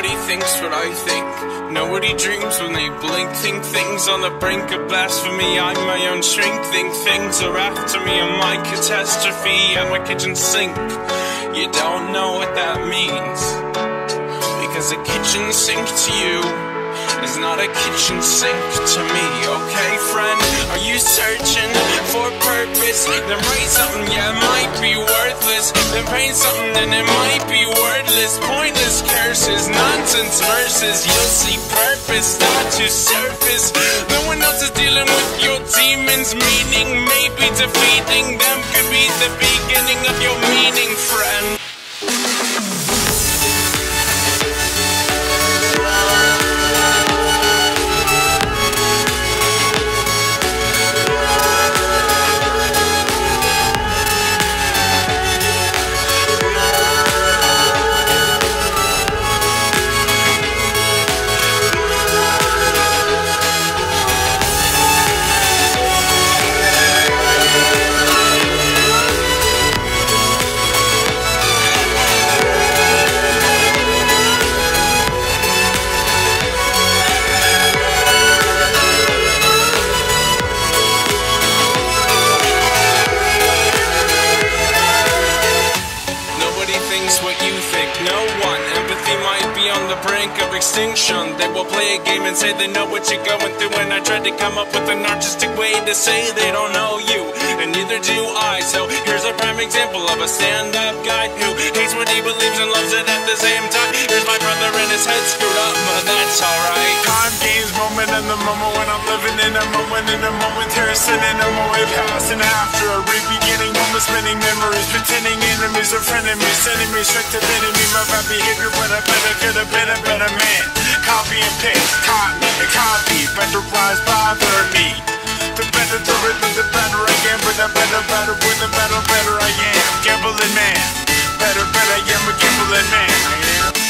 Nobody thinks what I think. Nobody dreams when they blink. Think things on the brink of blasphemy. I'm my own shrink. Think things are after me. I'm my catastrophe at my kitchen sink. You don't know what that means. Because a kitchen sink to you is not a kitchen sink to me, okay, friend? Are you searching for purpose? Then write something, yeah, it might be worthless. Then paint something, then it might be wordless. Pointless curses, nonsense verses. You'll see purpose start to surface. No one else is dealing with your demons, meaning maybe defeating them could be the beginning of your meaning, friend. Brink of extinction. They will play a game and say they know what you're going through. And I tried to come up with an artistic way to say they don't know you, and neither do I. So here's a prime example of a stand up guy who hates what he believes and loves it at the same time. Here's my brother and his head screwed up, but that's alright. Time games, moment and the moment when I'm living in in a momentary sin in a moment past and after. A re-beginning moment spinning memories. Pretending enemies are frenemies sending me straight to enemy. My bad behavior but I better could have been a better man. Copy and paste caught me a copy. Better rise bother me. The better the rhythm the better I am. But the better better with the better better I am. Gambling man. Better better I am a gambling man. I am